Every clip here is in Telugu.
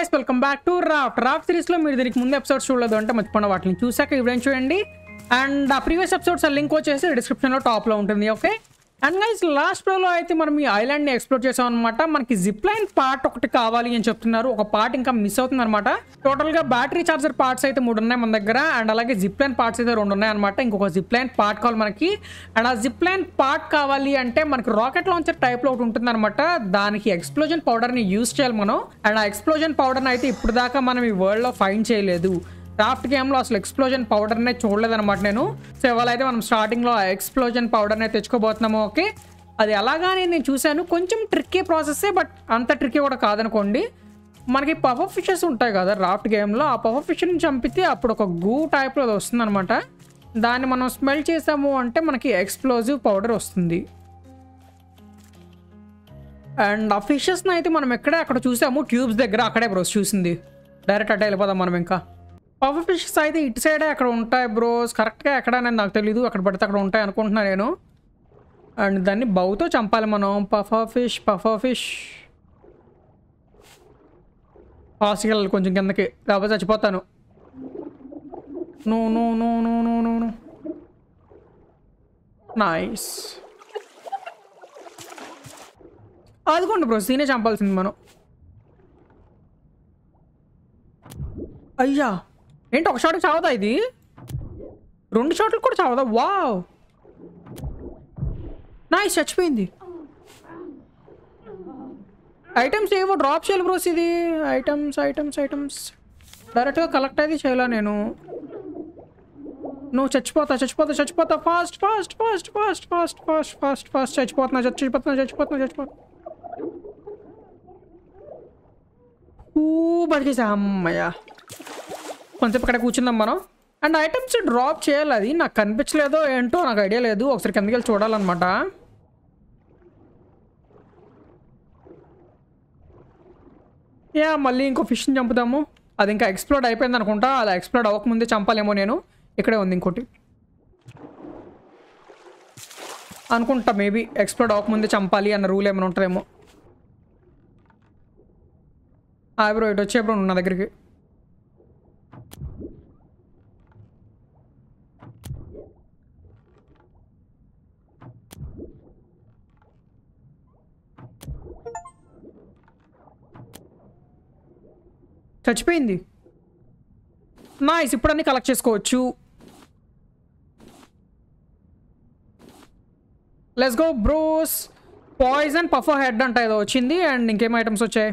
Guys welcome back to raft raft సిరీస్లో మీరు దీనికి ముందు ఎపిసోడ్స్ చూడలేదు అంటే మర్చిపోయిన వాటిని చూసాక ఇవ్వడం చూడండి. అండ్ ఆ ప్రీవియస్ ఎపిసోడ్స్ లింక్ వచ్చేసి డిస్క్రిప్షన్లో టాప్లో ఉంటుంది ఓకే అండ్ గైస్ లాస్ట్ ప్రోలో అయితే మనం ఈ ఐలాండ్ని ఎక్స్ప్లోర్ చేసాం అనమాట మనకి జిప్ లైన్ పార్ట్ ఒకటి కావాలి అని చెప్తున్నారు. ఒక పార్ట్ ఇంకా మిస్ అవుతుంది అనమాట టోటల్గా బ్యాటరీ చార్జర్ పార్ట్స్ అయితే మూడు ఉన్నాయి మన దగ్గర. అండ్ అలాగే జిప్ లైన్ పార్ట్స్ అయితే రెండు ఉన్నాయి అనమాట ఇంకొక జిప్ లైన్ పార్ట్ కావాలి మనకి. అండ్ ఆ జిప్ లైన్ పార్ట్ కావాలి అంటే మనకి రాకెట్ లాంచర్ టైప్లో ఒకటి ఉంటుంది అనమాట దానికి ఎక్స్ప్లోజన్ పౌడర్ని యూస్ చేయాలి మనం. అండ్ ఆ ఎక్స్ప్లోజన్ పౌడర్ని అయితే ఇప్పుడు దాకా మనం ఈ వరల్డ్లో ఫైండ్ చేయలేదు. క్రాఫ్ట్ గేమ్లో అసలు ఎక్స్ప్లోజన్ పౌడర్నే చూడలేదనమాట నేను. సో ఇవాళ అయితే మనం స్టార్టింగ్లో ఎక్స్ప్లోజన్ పౌడర్నే తెచ్చుకోబోతున్నాము ఓకే అది ఎలాగానే నేను చూశాను. కొంచెం ట్రిక్కీ ప్రాసెస్సే బట్ అంత ట్రిక్కీ కూడా కాదనుకోండి. మనకి పఫ ఫిషెస్ ఉంటాయి కదా రాఫ్ట్ గేమ్లో ఆ పఫ ఫిష్ని చంపితే అప్పుడు ఒక గూ టైప్లో అది వస్తుందనమాట దాన్ని మనం స్మెల్ చేసాము అంటే మనకి ఎక్స్ప్లోజివ్ పౌడర్ వస్తుంది. అండ్ ఆ ఫిషెస్ని అయితే మనం ఎక్కడే అక్కడ చూసాము. ట్యూబ్స్ దగ్గర అక్కడే బ్రోస్ చూసింది. డైరెక్ట్ అట్ట వెళ్ళిపోదాం మనం ఇంకా. పఫర్ ఫిషెస్ అయితే ఇటు సైడే అక్కడ ఉంటాయి బ్రోస్ కరెక్ట్గా ఎక్కడ అనేది నాకు తెలీదు. అక్కడ పడితే అక్కడ ఉంటాయి అనుకుంటున్నా నేను. అండ్ దాన్ని బౌతో చంపాలి మనం. Puffer fish puffer fish. ఫాస్ట్గా వెళ్ళాలి కొంచెం కిందకి. లేకపోతే చచ్చిపోతాను. No no no no no no no. Nice. అదిగోండి బ్రో. సీనే చంపాల్సింది మనం. అయ్యా! ఏంటి ఒక షాట్కి చావదా ఇది? రెండు షాట్లు కూడా చావదా? వావ్! నైస్ చచ్చిపోయింది. ఐటమ్స్ ఏమో డ్రాప్ చేయాలి బ్రోస్ ఇది. Items items items. డైరెక్ట్గా కలెక్ట్ అయితే చేయాలా నేను? నువ్వు చచ్చిపోతా చచ్చిపోతా చచ్చిపోతా. Fast fast fast fast fast fast fast fast. చచ్చిపోతున్నా చచ్చిపోతున్నా చచ్చిపోతున్నా చచ్చిపోతున్నా. ఊ బతికేసా అమ్మయ్యా. కొంచెం అక్కడ కూర్చుందాం మనం. అండ్ ఐటమ్స్ డ్రాప్ చేయాలి అది. నాకు కనిపించలేదో ఏంటో నాకు ఐడియా లేదు. ఒకసారి కిందకి వెళ్ళి చూడాలన్నమాట. యా మళ్ళీ ఇంకో ఫిష్ని చంపుదాము. అది ఇంకా ఎక్స్ప్లోడ్ అయిపోయింది అనుకుంటా. అలా ఎక్స్ప్లోడ్ అవ్వకముందే చంపాలేమో నేను. ఇక్కడే ఉంది ఇంకోటి. అనుకుంటా మేబీ ఎక్స్ప్లోడ్ అవ్వకముందే చంపాలి అన్న రూల్ ఏమైనా ఉంటుందేమో. ఆ బ్రో ఇటు వచ్చే బ్రో నా దగ్గరికి. చచ్చిపోయింది. నైస్ ఇప్పుడు అన్ని కలెక్ట్ చేసుకోవచ్చు. Let's go bros poison puffer head అంట ఏదో వచ్చింది అండ్ ఇంకేం ఐటమ్స్ వచ్చాయి?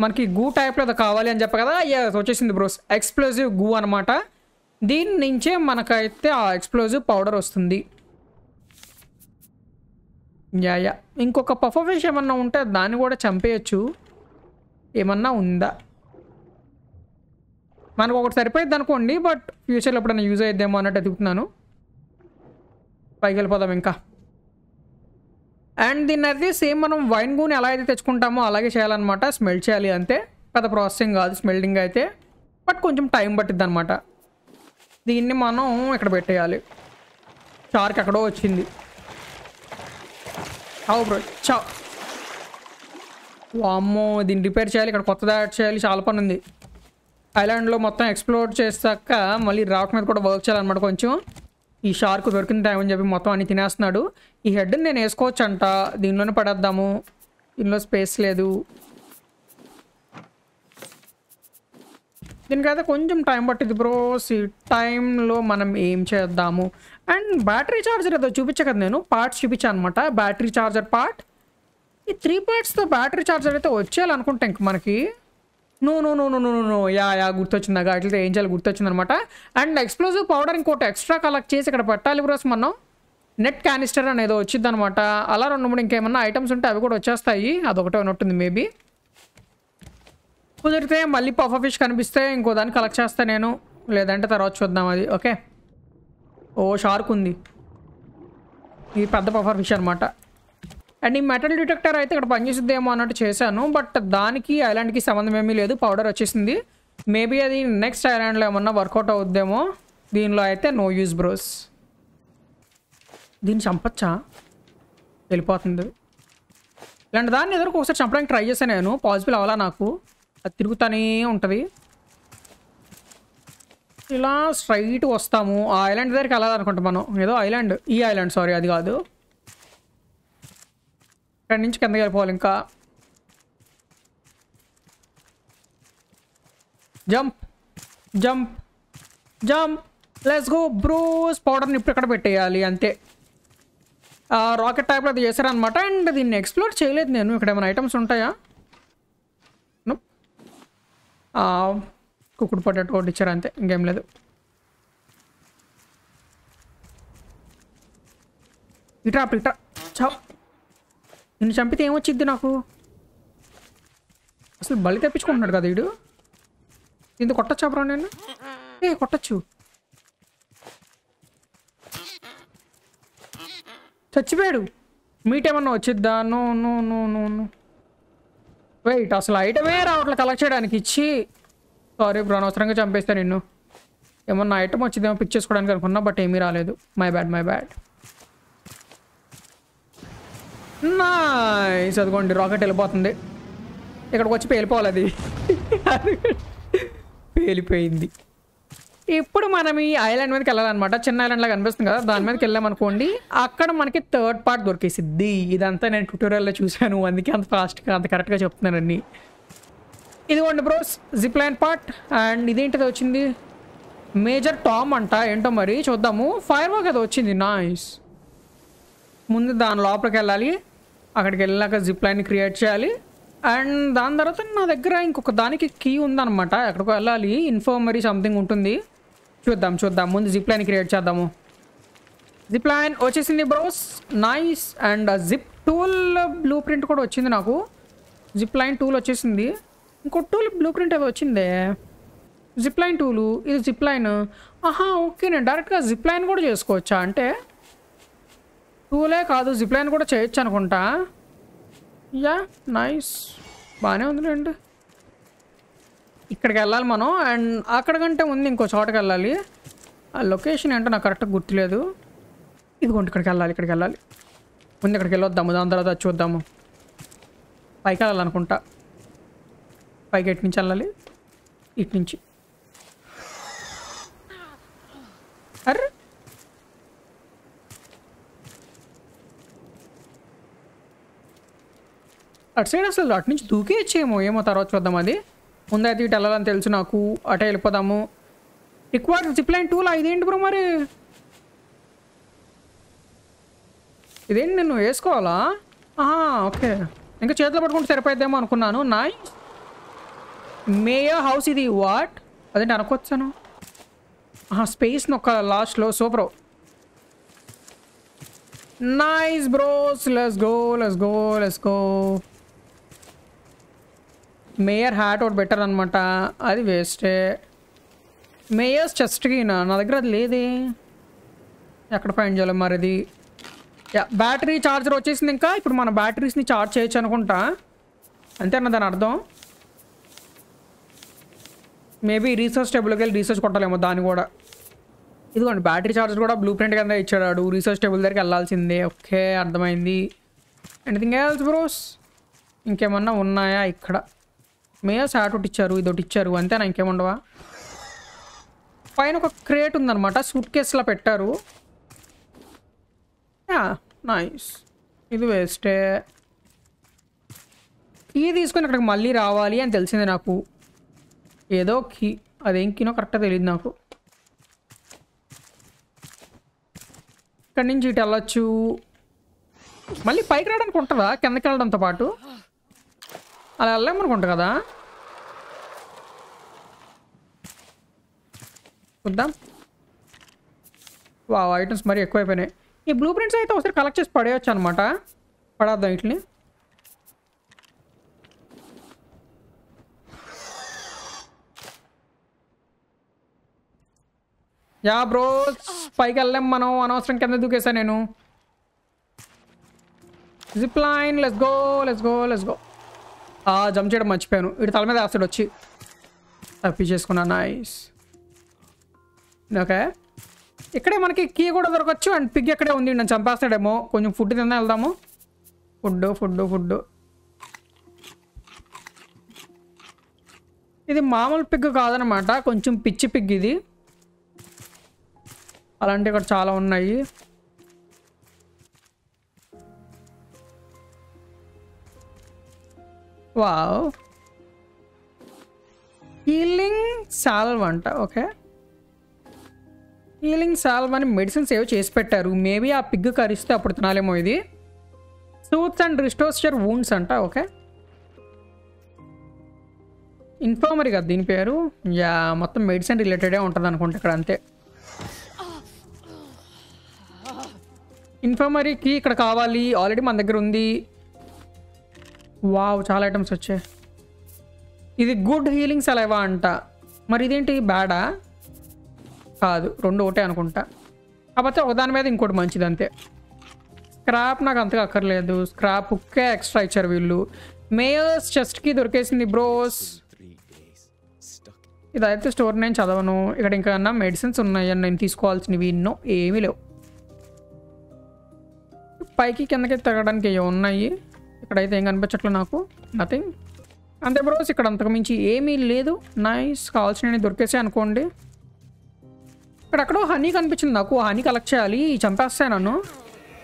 మనకి గూ టైప్లో కావాలి అని చెప్పి కదా ఎస్ వచ్చేసింది బ్రోస్ ఎక్స్ప్లోజివ్ గూ అనమాట దీని నుంచే మనకైతే ఆ ఎక్స్ప్లోజివ్ పౌడర్ వస్తుంది. Yeah yeah. ఇంకొక పర్ఫార్మెన్స్ ఏమన్నా ఉంటే దాన్ని కూడా చంపేయచ్చు. ఏమన్నా ఉందా? మనకు ఒకటి సరిపోయింది అనుకోండి బట్ ఫ్యూచర్లో ఎప్పుడైనా యూజ్ అయిద్దేమో అన్నట్టు ఎదుగుతున్నాను. పైకి వెళ్ళిపోదాం ఇంకా. అండ్ దీన్ని అయితే సేమ్ మనం వైన్ గూని ఎలా అయితే తెచ్చుకుంటామో అలాగే చేయాలన్నమాట. స్మెల్ చేయాలి అంతే. పెద్ద ప్రాసెసింగ్ కాదు స్మెల్డింగ్ అయితే. బట్ కొంచెం టైం పట్టిద్ది అనమాట దీన్ని మనం ఇక్కడ పెట్టేయాలి. చార్కి ఎక్కడో వచ్చింది. అవు బ్రో చా. వామ్మో దీన్ని రిపేర్ చేయాలి. ఇక్కడ కొత్తది యాడ్ చేయాలి. చాలా పని ఉంది. ఐలాండ్లో మొత్తం ఎక్స్ప్లోర్ చేశాక మళ్ళీ రాక్ మీద కూడా వర్క్ చేయాలన్నమాట కొంచెం. ఈ షార్క్ దొరికిన టైం అని చెప్పి మొత్తం అన్ని తినేస్తున్నాడు. ఈ హెడ్ని నేను వేసుకోవచ్చు అంట దీనిలోనే పడేద్దాము. దీనిలో స్పేస్ లేదు. దీనికైతే కొంచెం టైం పట్టింది బ్రోస్ ఈ టైంలో మనం ఏం చేద్దాము? అండ్ బ్యాటరీ ఛార్జర్ ఏదో చూపించా కదా నేను. పార్ట్స్ చూపించాను అనమాట బ్యాటరీ చార్జర్ పార్ట్ ఈ త్రీ పార్ట్స్తో బ్యాటరీ చార్జర్ అయితే వచ్చేయాలనుకుంటా ఇంక మనకి. No no no no no no yeah yeah గుర్తొచ్చింది. అట్లయితే ఏం చేయాలి గుర్తొచ్చింది అనమాట అండ్ ఎక్స్ప్లోజివ్ పౌడర్ ఇంకోటి ఎక్స్ట్రా కలెక్ట్ చేసి ఇక్కడ పెట్టాలి బ్రోస్ మనం. నెట్ క్యానిస్టర్ అనేది వచ్చింది అనమాట అలా రెండు మూడు ఇంకేమన్నా ఐటమ్స్ ఉంటే అవి కూడా వచ్చేస్తాయి. అదొకటే ఉన్నట్టుంది మేబీ కుదిరితే మళ్ళీ పఫర్ ఫిష్ కనిపిస్తే ఇంకో దాన్ని కలెక్ట్ చేస్తాను నేను. లేదంటే తర్వాత చూద్దాం అది. ఓకే ఓ షార్క్ ఉంది. ఇది పెద్ద పఫర్ ఫిష్ అనమాట. అండ్ ఈ మెటల్ డిటెక్టర్ అయితే ఇక్కడ పనిచేసిద్దేమో అన్నట్టు చేశాను బట్ దానికి ఐలాండ్కి సంబంధం ఏమీ లేదు. పౌడర్ వచ్చేసింది. మేబీ అది నెక్స్ట్ ఐలాండ్లో ఏమన్నా వర్కౌట్ అవుద్దేమో. దీనిలో అయితే నో యూజ్ బ్రోస్. దీన్ని చంపచ్చా? వెళ్ళిపోతుంది. ఇలాంటి దాన్ని ఎదురుకు ఒకసారి చంపడానికి ట్రై చేశాను నేను. పాసిబుల్ అవ్వాలా నాకు? అది తిరుగుతూనే ఉంటుంది. ఇలా స్ట్రైట్ వస్తాము. ఆ ఐలాండ్ దగ్గరికి వెళ్ళాలనుకుంటాం మనం ఏదో ఐలాండ్. ఈ ఐలాండ్ సారీ అది కాదు. ఇక్కడి నుంచి కిందకి వెళ్ళిపోవాలి ఇంకా. Jump jump jump let's go bros పౌడర్ని ఇప్పుడు ఇక్కడ పెట్టేయాలి అంతే. రాకెట్ టైప్లో అది చేశారనమాట అండ్ దీన్ని ఎక్స్ప్లోర్ చేయలేదు నేను. ఇక్కడ ఏమైనా ఐటమ్స్ ఉంటాయా? కుక్కుడు పొటాటో ఒకటి ఇచ్చారు అంతే. ఇంకేం లేదు. ఇట్రా ఇట్రా. చావు నిన్ను చంపితే ఏమొచ్చిద్ది నాకు? అసలు బలి తెప్పించుకుంటున్నాడు కదా వీడు? దీంతో కొట్టచ్చా బ్రా నేను ఏ కొట్టచ్చు. చచ్చిపోయాడు. మీట్ ఏమన్నా వచ్చిద్దా? No no no no no. Wait అసలు ఐటమే రావట్లే కలెక్ట్ చేయడానికి. ఇచ్చి సారీ బ్రో అనవసరంగా చంపేస్తా నిన్ను. ఏమన్నా ఐటమ్ వచ్చిందేమో పిక్ చేసుకోవడానికి అనుకున్నా బట్ ఏమీ రాలేదు. My bad my bad nice అదిగోండి రాకెట్ వెళ్ళిపోతుంది. ఇక్కడికి వచ్చి పేలిపోవాలి అది. పేలిపోయింది. ఇప్పుడు మనం ఈ ఐలాండ్ మీదకి వెళ్ళాలన్నమాట. చిన్న ఐలాండ్ లాగా కనిపిస్తుంది కదా దాని మీదకి వెళ్ళామనుకోండి అక్కడ మనకి థర్డ్ పార్ట్ దొరికేసిద్ది. ఇదంతా నేను ట్యూటోరియల్లో చూశాను. అందుకే అంత ఫాస్ట్గా అంత కరెక్ట్గా చెప్తున్నాను ఇదిగోండి bros zip line part and ఇదేంటిది వచ్చింది? మేజర్ టామ్ అంట. ఏంటో మరి? చూద్దాము. ఫైర్ వర్క్ అది వచ్చింది. నాయిస్ ముందు దాని లోపలికి వెళ్ళాలి. అక్కడికి వెళ్ళాక జిప్ లైన్ క్రియేట్ చేయాలి. అండ్ దాని తర్వాత నా దగ్గర ఇంకొక దానికి కీ ఉందన్నమాట. ఎక్కడికి వెళ్ళాలి. ఇన్ఫర్మరీ సంథింగ్ ఉంటుంది. చూద్దాం చూద్దాం. ముందు జిప్ లైన్ క్రియేట్ చేద్దాము. జిప్ లైన్ వచ్చేసింది bros nice and zip tool blueprint కూడా వచ్చింది నాకు. జిప్ లైన్ టూల్ వచ్చేసింది. ఇంకో టూల్ బ్లూ ప్రింట్ ఏదో వచ్చిందే. జిప్ లైన్ టూలు ఇది జిప్ లైన్ ఆహా ఓకే నేను డైరెక్ట్గా జిప్ లైన్ కూడా చేసుకోవచ్చా? అంటే టూలే కాదు జిప్లైన్ కూడా చేయొచ్చు అనుకుంటా. Yeah nice. బాగానే ఉందిలేండి ఇక్కడికి వెళ్ళాలి మనం. అండ్ అక్కడ కంటే ముందు ఇంకో చోటకి వెళ్ళాలి. ఆ లొకేషన్ ఏంటో నాకు కరెక్ట్గా గుర్తులేదు. ఇదిగోండి ఇక్కడికి వెళ్ళాలి ఇక్కడికి వెళ్ళాలి. ముందు ఇక్కడికి వెళ్ళొద్దాము దాని తర్వాత చూద్దాము. పైకి వెళ్ళాలనుకుంటా పైకి ఎటు నుంచి వెళ్ళాలి? ఇటు నుంచి. అర్రే! అటు సైడ్ అసలు అటు నుంచి దూకేయచ్చేమో. ఏమో తర్వాత చూద్దాం అది. అయితే ఇటు వెళ్ళాలని తెలుసు నాకు. అటే వెళ్ళిపోదాము. రిక్వైర్డ్ జిప్ లైన్ టూలా ఇదేంటి బ్రో మరి? ఇదేంటి నేను వేసుకోవాలా? ఆహా ఓకే. ఇంకా చేతిలో పట్టుకుంటే సరిపోద్దేమో అనుకున్నాను. నాయ్ మేయర్ హౌస్ ఇది వాట్ అదేంటి అనుకోవచ్చాను? ఆహా స్పేస్ నొక్క లాస్ట్లో super nice bros let's go let's go let's go mayor hat ఒకటి బెటర్ అనమాట అది వేస్టే. మేయర్స్ చెస్ట్కి నా నా దగ్గర అది లేదే. ఎక్కడ ఫైండ్ చేయాలి మరి అది యా బ్యాటరీ ఛార్జర్ వచ్చేసింది ఇంకా. ఇప్పుడు మన బ్యాటరీస్ని ఛార్జ్ చేయొచ్చు అనుకుంటా. అంతేనా దాని అర్థం? మేబీ రీసెర్చ్ టేబుల్కి వెళ్ళి రీసెర్చ్ కొట్టాలేమో దాన్ని కూడా. ఇదిగోండి బ్యాటరీ ఛార్జర్ కూడా బ్లూ ప్రింట్ కింద ఇచ్చాడు రీసెర్చ్ టేబుల్ దగ్గరికి వెళ్ళాల్సిందే. ఓకే అర్థమైంది. ఎనీథింగ్ ఎల్స్ బ్రోస్ ఇంకేమన్నా ఉన్నాయా ఇక్కడ? మేయా ఆట ఒకటి ఇచ్చారు ఇది ఒకటి ఇచ్చారు అంతేనా? ఇంకేముండవా పైన ఒక క్రేట్ ఉందన్నమాట సూట్ కేసులా పెట్టారు. Yeah nice. ఇది వేస్టే. కీ తీసుకొని అక్కడికి మళ్ళీ రావాలి అని తెలిసింది నాకు. ఏదో కీ అదేం కీనో కరెక్ట్గా తెలియదు నాకు. ఇక్కడి నుంచి ఇటు వెళ్ళొచ్చు. మళ్ళీ పైకి రావడానికి ఉంటుందా? కిందకి వెళ్ళడంతో పాటు? అలా వెళ్ళామనుకుంటా కదా? చూద్దాం. వా ఐటమ్స్ మరీ ఎక్కువైపోయినాయి. ఈ బ్లూ ప్రింట్స్ అయితే ఒకసారి కలెక్ట్ చేసి పడేయచ్చు అనమాట పడేద్దాం వీటిని. యా బ్రో పైకి వెళ్ళాం మనం. అనవసరం కింద దూకేసా నేను. Zip line let's go let's go let's go jump చేయడం మర్చిపోయాను. ఇటు తల మీద వేస్తాడు వచ్చి తప్పించేసుకున్నా నైస్ ఓకే ఇక్కడే మనకి కీ కూడా దొరకచ్చు. అండ్ పిగ్ ఎక్కడే ఉంది? నన్ను చంపేస్తాడేమో. కొంచెం ఫుడ్ తిందా వెళ్దాము. ఫుడ్ ఫుడ్ ఫుడ్ ఇది మామూలు పిగ్ కాదనమాట. కొంచెం పిచ్చి పిగ్ ఇది. అలాంటివి ఇక్కడ చాలా ఉన్నాయి. వావ్. హీలింగ్ సాల్వ్ అంట ఓకే. హీలింగ్ సాల్వ్ అని మెడిసిన్స్ ఏవో చేసి పెట్టారు. మేబీ ఆ పిగ్ కరిస్తే అప్పుడు తినాలేమో ఇది. సూత్స్ అండ్ రిస్టోస్చర్ వూండ్స్ అంట ఓకే. ఇన్ఫార్మరీ కదా దీని పేరు? యా మొత్తం మెడిసిన్ రిలేటెడే ఉంటుంది అనుకుంటా ఇక్కడ అంతే. ఇన్ఫార్మరీకి ఇక్కడ కావాలి. ఆల్రెడీ మన దగ్గర ఉంది. వావ్ చాలా ఐటమ్స్ వచ్చాయి. ఇది గుడ్ హీలింగ్ సెలవా అంట. మరి ఇదేంటి? బ్యాడా కాదు రెండు ఒకటే అనుకుంటా. కాకపోతే ఒకదాని మీద ఇంకోటి మంచిది అంతే. స్క్రాప్ నాకు అంతగా అక్కర్లేదు. స్క్రాప్ ఉక్కే ఎక్స్ట్రా ఇచ్చారు వీళ్ళు. మేయర్స్ చెస్ట్కి దొరికేసింది బ్రోస్ ఇదైతే స్టోర్ నేను చదవను. ఇక్కడ ఇంకా మెడిసిన్స్ ఉన్నాయి నేను తీసుకోవాల్సినవి ఎన్నో ఏమీ లేవు. పైకి కిందకి తగ్గడానికి ఏవో ఉన్నాయి. ఇక్కడైతే ఏం కనిపించట్లేదు నాకు. నథింగ్ అంతే బ్రోస్ ఇక్కడ అంతకు మించి ఏమీ లేదు. నైస్ కావాల్సినవి దొరికేసే అనుకోండి. ఇక్కడ హనీ కనిపించింది నాకు. హనీ కలెక్ట్ చేయాలి. చంపేస్తాయి నన్ను.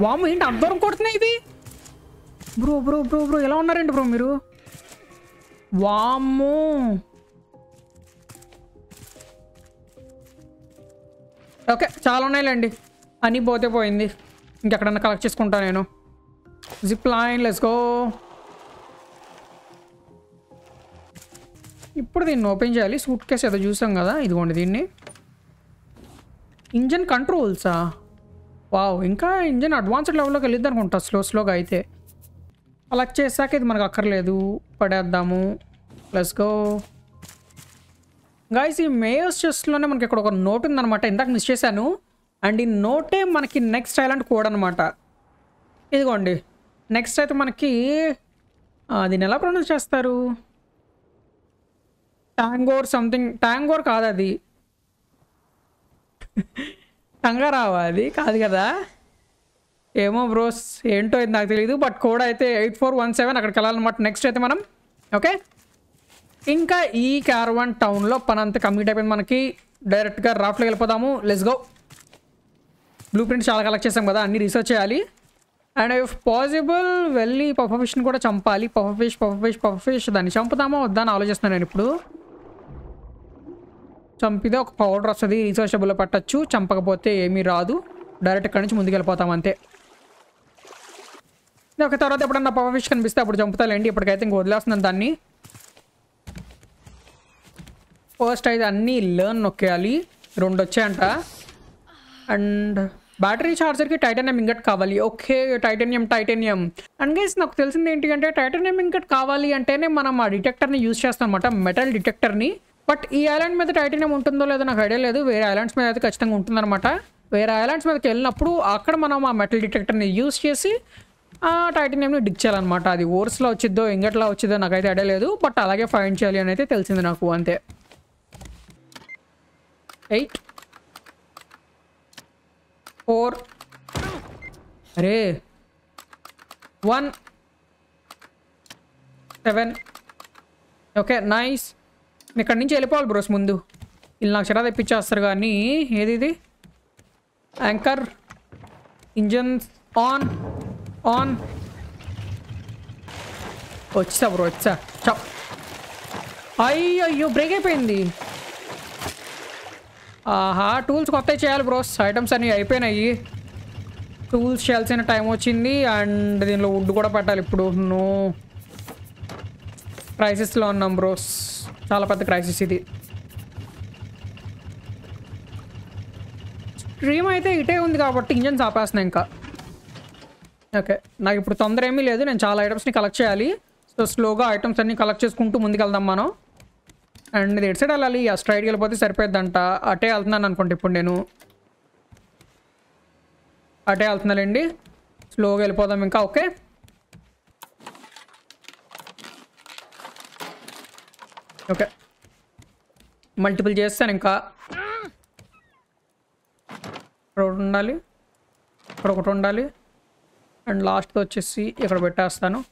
వాము ఏంటి అంత దూరం కొడుతున్నాయి ఇవి? బ్రో బ్రో బ్రో బ్రో ఎలా ఉన్నారండి బ్రో మీరు? వాము ఓకే చాలా ఉన్నాయిలేండి. హనీ పోతే పోయింది. ఇంకెక్కడన్నా కలెక్ట్ చేసుకుంటా నేను. జిప్ లైన్ లెస్ గో ఇప్పుడు దీన్ని ఓపెన్ చేయాలి. సూట్ కేస్ ఏదో చూసాం కదా ఇదిగోండి దీన్ని. ఇంజన్ కంట్రోల్సా వావ్ ఇంకా ఇంజన్ అడ్వాన్స్డ్ లెవెల్లోకి వెళ్ళిద్ది అనుకుంటా స్లో స్లోగా అయితే. అలా చేశాక ఇది మనకు అక్కర్లేదు. పడేద్దాము. లెస్ గో గాయస్ ఈ మేయర్స్ చెస్ట్లోనే మనకి ఇక్కడ ఒక నోట్ ఉందనమాట ఇందాక మిస్ చేశాను. అండ్ ఈ నోటే మనకి నెక్స్ట్ ఐలాండ్ కోడ్ అనమాట ఇదిగోండి. నెక్స్ట్ అయితే మనకి దీన్ని ఎలా ప్రొనౌన్స్ చేస్తారు? ట్యాంగోర్ సంథింగ్ ట్యాంగోర్ కాదు అది. టంగారావా అది కాదు కదా? ఏమో బ్రోస్ ఏంటో ఇది నాకు తెలియదు బట్ కోడ్ అయితే ఎయిట్ ఫోర్ వన్ సెవెన్ అక్కడికి వెళ్ళాలన్నమాట. నెక్స్ట్ అయితే మనం ఓకే ఇంకా ఈ క్యారవాన్ టౌన్లో పని అంతా కంప్లీట్ అయిపోయింది మనకి. డైరెక్ట్గా రాఫ్ట్లోకి వెళ్ళిపోదాము. లెస్ గో బ్లూ ప్రింట్ చాలా కలెక్ట్ చేసాం కదా అన్ని రీసెర్చ్ చేయాలి. అండ్ ఇఫ్ పాసిబుల్ వెళ్ళి పఫఫిష్ని కూడా చంపాలి. పఫఫిష్ పఫఫిష్ పఫఫిష్ దాన్ని చంపుదామా వద్దా అని ఆలోచిస్తున్నాను నేను ఇప్పుడు. చంపితే ఒక పౌడర్ వస్తుంది రీసోర్సబుల్లో పట్టచ్చు. చంపకపోతే ఏమీ రాదు. డైరెక్ట్ ఇక్కడి నుంచి ముందుకు వెళ్ళిపోతాం అంతే. ఒక తర్వాత ఎప్పుడన్నా పఫ ఫిష్ కనిపిస్తే అప్పుడు చంపుతాలేండి. ఇప్పటికైతే ఇంక వదిలేస్తున్నాను దాన్ని. ఫస్ట్ అయితే అన్నీ లర్న్ నొక్కేయాలి. రెండు వచ్చాయంట. అండ్ బ్యాటరీ చార్జర్కి టైటానియం ఇంకట్ కావాలి. Okay titanium titanium and guys నాకు తెలిసింది ఏంటి అంటే టైటానియం ఇంకట్ కావాలి అంటేనే మనం ఆ డిటెక్టర్ని యూజ్ చేస్తాం అనమాట మెటల్ డిటెక్టర్ని బట్ ఈ ఐలాండ్ మీద టైటానియం ఉంటుందో లేదో నాకు ఐడియా లేదు. వేరే ఐలాండ్స్ మీద అయితే ఖచ్చితంగా ఉంటుందన్నమాట. వేరే ఐలాండ్స్ మీదకి వెళ్ళినప్పుడు అక్కడ మనం ఆ మెటల్ డిటెక్టర్ని యూజ్ చేసి ఆ టైటానియంని డిక్ చేయాలన్నమాట. అది ఓర్స్లో వచ్చిద్దో ఇంగట్లో వచ్చిద్దో నాకైతే ఐడియా లేదు. బట్ అలాగే ఫైండ్ చేయాలి అని అయితే తెలిసింది నాకు అంతే. Eight four. అరే. వన్. సెవెన్. Okay nice. ఇక్కడి నుంచి వెళ్ళిపోవాలి బ్రోస్ ముందు. వీళ్ళు నాకు చెరా తెప్పించేస్తారు కానీ ఏది ఇది? యాంకర్. ఇంజన్స్. ఆన్. ఆన్. వచ్చా బ్రో వచ్చా చప్. అయ్యో అయ్యో బ్రేక్ అయిపోయింది. ఆహా టూల్స్ కొత్తవి చేయాలి బ్రోస్ ఐటమ్స్ అన్నీ అయిపోయినాయి. టూల్స్ చేయాల్సిన టైం వచ్చింది అండ్ దీనిలో వుడ్ కూడా పెట్టాలి ఇప్పుడు. నో క్రైసిస్లో ఉన్నాం బ్రోస్ చాలా పెద్ద క్రైసిస్ ఇది. స్ట్రీమ్ అయితే ఇటే ఉంది కాబట్టి ఇంజన్స్ ఆపేస్తున్నాయి ఇంకా. ఓకే నాకు ఇప్పుడు తొందర ఏమీ లేదు. నేను చాలా ఐటమ్స్ని కలెక్ట్ చేయాలి. సో స్లోగా ఐటమ్స్ అన్నీ కలెక్ట్ చేసుకుంటూ ముందుకెళ్దాం మనం. అండ్ ఇది ఎటు సైడ్ వెళ్ళాలి? ఆ స్ట్రైట్కి వెళ్ళిపోతే సరిపోద్దంట అటే వెళ్తున్నాను అనుకుంటా ఇప్పుడు నేను. అటే వెళ్తున్నానండి. స్లోగా వెళ్ళిపోదాం ఇంకా ఓకే? ఓకే. మల్టిపుల్ చేస్తాను ఇంకా. ఇక్కడ ఒకటి ఉండాలి. ఇక్కడ ఒకటి ఉండాలి. అండ్ లాస్ట్తో వచ్చేసి ఇక్కడ పెట్టేస్తాను.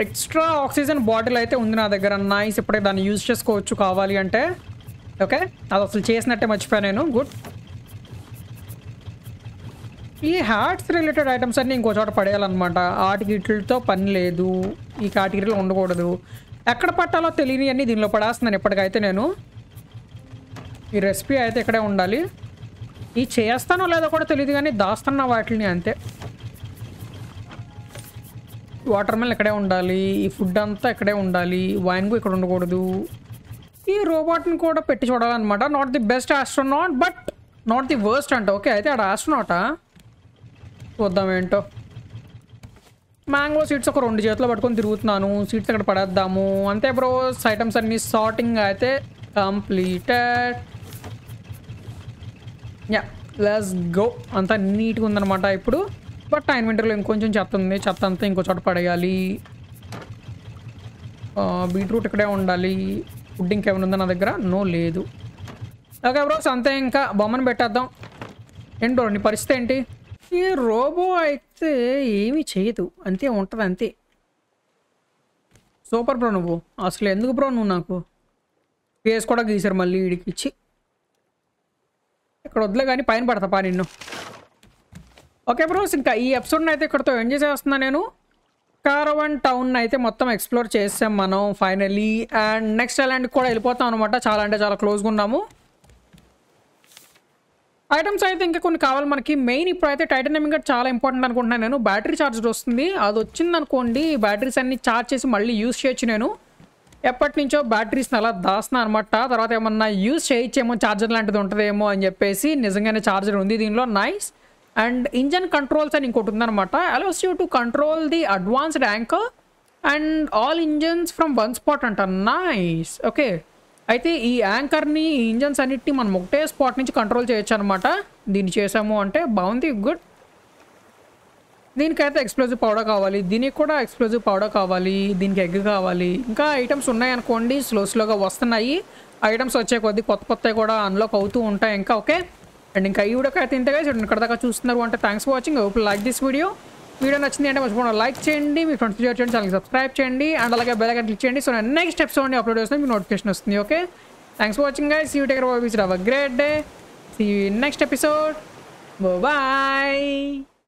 ఎక్స్ట్రా ఆక్సిజన్ బాటిల్ అయితే ఉంది నా దగ్గర. నైస్ ఇప్పుడే దాన్ని యూజ్ చేసుకోవచ్చు కావాలి అంటే. ఓకే? అది అసలు చేసినట్టే మర్చిపోయాను నేను. గుడ్ ఈ హ్యాట్స్ రిలేటెడ్ ఐటమ్స్ అన్నీ ఇంకో చోట పడేయాలన్నమాట. ఆటికిట్లతో పని లేదు. ఈ కేటగిరీలో ఉండకూడదు. ఎక్కడ పట్టాలో తెలియని అన్నీ దీనిలో పడేస్తున్నాను ఇప్పటికైతే నేను. ఈ రెసిపీ అయితే ఇక్కడే ఉండాలి. ఈ చేస్తానో లేదో కూడా తెలియదు కానీ దాస్తున్నా వాటిని అంతే. వాటర్ మిల్ ఇక్కడే ఉండాలి ఈ ఫుడ్ అంతా ఇక్కడే ఉండాలి వైన్ కూడా ఇక్కడ ఉండకూడదు. ఈ రోబోట్ని కూడా పెట్టి చూడాలన్నమాట. Not the best astronaut but not the worst అంట. ఓకే అయితే ఆడ ఆస్ట్రోనాటా చూద్దాం ఏంటో. మ్యాంగో సీడ్స్ ఒక రెండు చేతులు పట్టుకొని తిరుగుతున్నాను. సీడ్స్ అక్కడ పడేద్దాము. అంతే బ్రో ఐటమ్స్ అన్ని సార్టింగ్ అయితే కంప్లీటెడ్ యా లెస్ గో అంతా నీట్గా ఉందన్నమాట ఇప్పుడు. బట్ ఆ వింటర్లో ఇంకొంచెం చెత్త ఉంది చెత్త అంతా ఇంకో చోట పడేయాలి. బీట్రూట్ ఇక్కడే ఉండాలి. ఫుడ్ ఇంకేమైనా ఉందా నా దగ్గర? నో లేదు. ఓకే బ్రోస్ అంతే ఇంకా బొమ్మను పెట్టేద్దాం. ఏంటి బ్రో నీ పరిస్థితి ఏంటి? ఈ రోబో అయితే ఏమీ చేయదు. అంతే ఉంటుంది అంతే. సూపర్ బ్రో నువ్వు. అసలు ఎందుకు బ్రో నువ్వు నాకు? ఫేస్ కూడా గీసారు మళ్ళీ వీడికి ఇచ్చి ఇక్కడ వద్దులే కానీ పైన పడతా పా నిన్ను. ఓకే బ్రోస్ ఇంకా ఈ ఎపిసోడ్ని అయితే ఇక్కడతో ఎంజాయ్ చేస్తున్నా నేను. కారవన్ టౌన్ అయితే మొత్తం ఎక్స్ప్లోర్ చేసాం మనం ఫైనలీ అండ్ నెక్స్ట్ ఐలాండ్కి కూడా వెళ్ళిపోతాం అనమాట చాలా అంటే చాలా క్లోజ్గా ఉన్నాము. ఐటమ్స్ అయితే ఇంకా కొన్ని కావాలి మనకి. మెయిన్ ఇప్పుడు అయితే టైటానియం ఇంకా చాలా ఇంపార్టెంట్ అనుకుంటున్నాను నేను. బ్యాటరీ ఛార్జర్ వస్తుంది. అది వచ్చింది అనుకోండి. బ్యాటరీస్ అన్ని ఛార్జ్ చేసి మళ్ళీ యూస్ చేయొచ్చు నేను. ఎప్పటి నుంచో బ్యాటరీస్ని అలా దాస్తున్నా అనమాట తర్వాత ఏమన్నా యూస్ చేయొచ్చేమో ఛార్జర్ లాంటిది ఉంటుందేమో అని చెప్పేసి నిజంగానే ఛార్జర్ ఉంది దీనిలో. నైస్ అండ్ ఇంజన్ కంట్రోల్స్ అని ఇంకోటి ఉందన్నమాట. Allows you to control the advanced anchor and all engines from one spot అంట. నైస్ ఓకే అయితే ఈ యాంకర్ని ఈ ఇంజన్స్ అన్నిటిని మనం ఒకటే స్పాట్ నుంచి కంట్రోల్ చేయొచ్చు అనమాట దీన్ని చేసాము అంటే బాగుంది గుడ్ దీనికైతే ఎక్స్ప్లోజివ్ పౌడర్ కావాలి. దీనికి కూడా ఎక్స్ప్లోజివ్ పౌడర్ కావాలి. దీనికి ఎగ్ కావాలి. ఇంకా ఐటమ్స్ ఉన్నాయనుకోండి స్లో స్లోగా వస్తున్నాయి. ఐటమ్స్ వచ్చే కొద్దీ కొత్త కొత్తవి కూడా అన్లాక్ అవుతూ ఉంటాయి ఇంకా ఓకే అండ్ ఇంకా ఈ వీడియో అయితే ఇంతగా ఇక్కడ దాకా చూస్తున్నారు అంటే థ్యాంక్స్ ఫర్ వాచింగ్ ఇప్పుడు లైక్ దిస్ వీడియో వీడియో నచ్చింది అంటే మర్చిపోకుండా లైక్ చేయండి. మీ ఫ్రెండ్స్ షేర్ చేయండి. ఛానల్ సబ్స్క్రైబ్ చేయండి. అండ్ అలాగే బెల్ ఐకన్ క్లిక్ చేయండి. సో నేను నెక్స్ట్ ఎపిసోడ్ అప్లోడ్ చేస్తే మీకు నోటిఫికేషన్ వస్తుంది. Okay thanks for watching guys you take bye great day see next episode bye